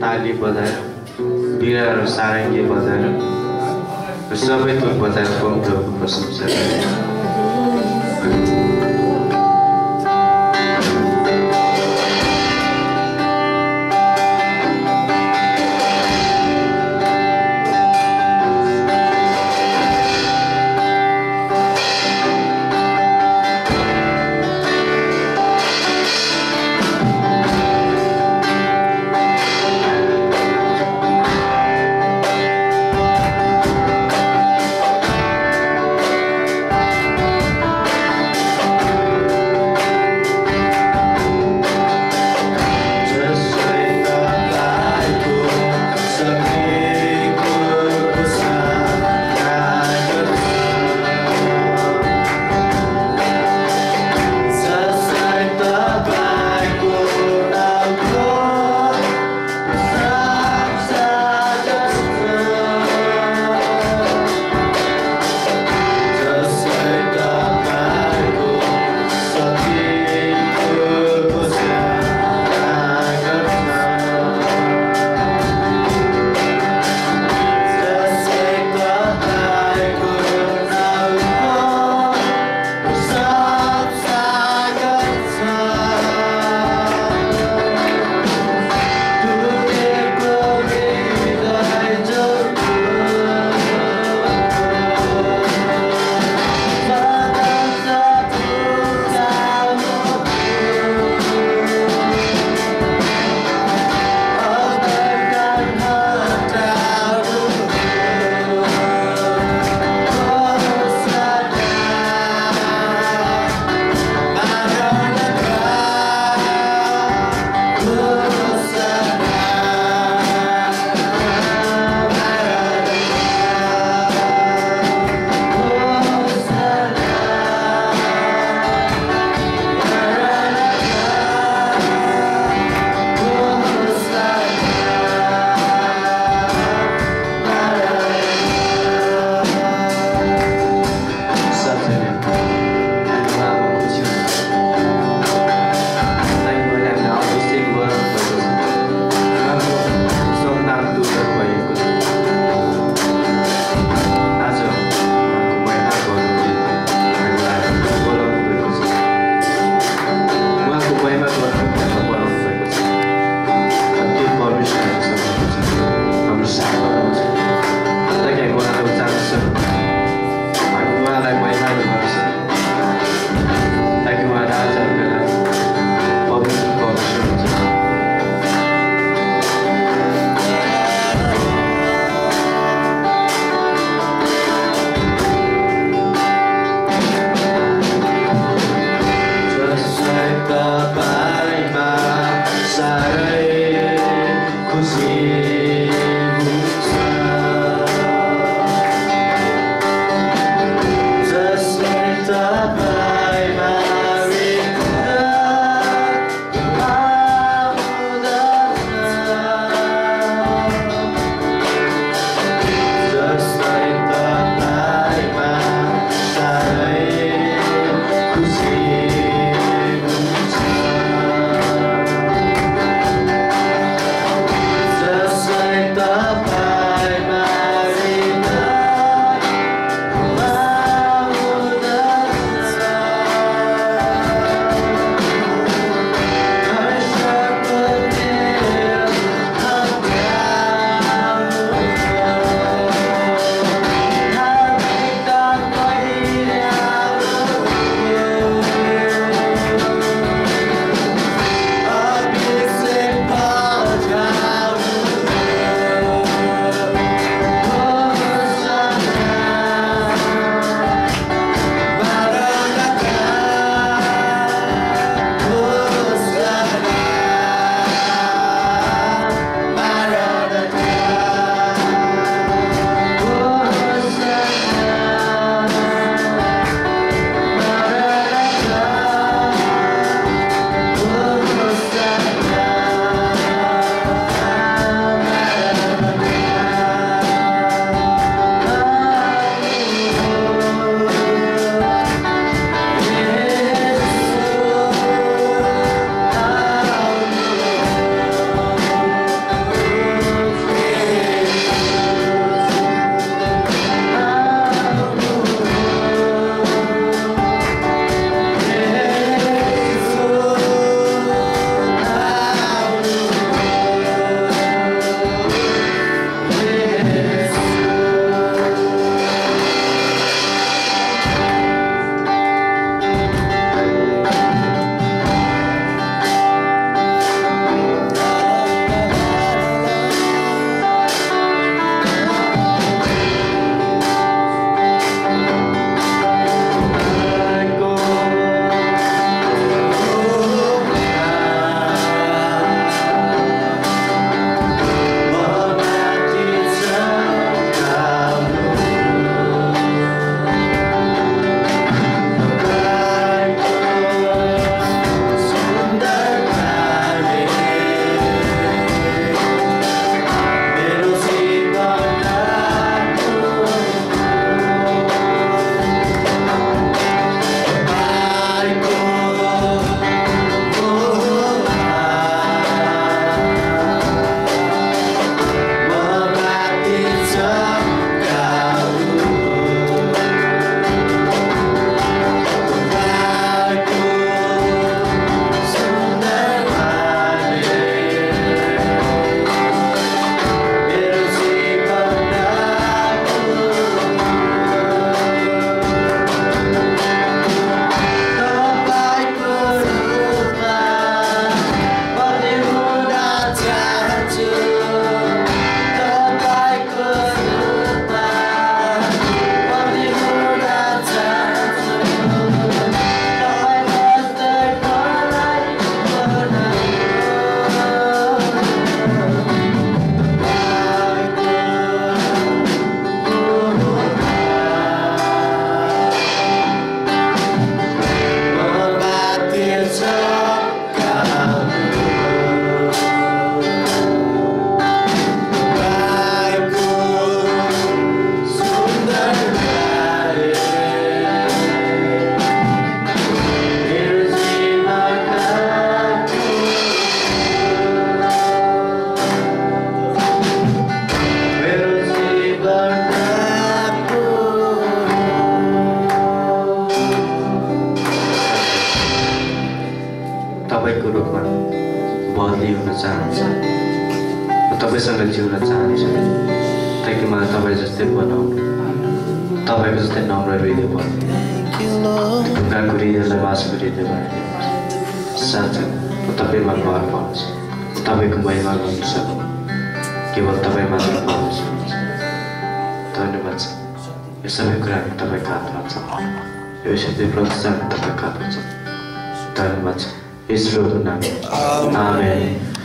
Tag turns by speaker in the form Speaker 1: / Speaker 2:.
Speaker 1: ताली बजाएर बिरा र सारङ्गी बजाएर सबै थोक बजाएर पवित्रको प्रशंसा हृदयको रूपमा बदली हुन चाहन्छ। म तपाईँसँग जिउन चाहन्छु। ताकि मलाई तपाईँ जस्तै बनाउनु तपाईँको जस्तै नम्र हृदय बनाउनु ढुङ्गाको हृदयलाई बाँसको हृदय बनाइदिनु साँच्चै म तपाईँमा घर पाउँछु। तपाईँको महिमा गर्नु सक्नु केवल तपाईँ मात्र पाउन सक्नुहुन्छ धन्यवाद छ यो सबै कुराहरू तपाईँको हातमा छ। यो सबै प्रोत्साहन तपाईँको हातमा छ। धन्यवाद छ 예수로 끝나며 아멘. 아멘.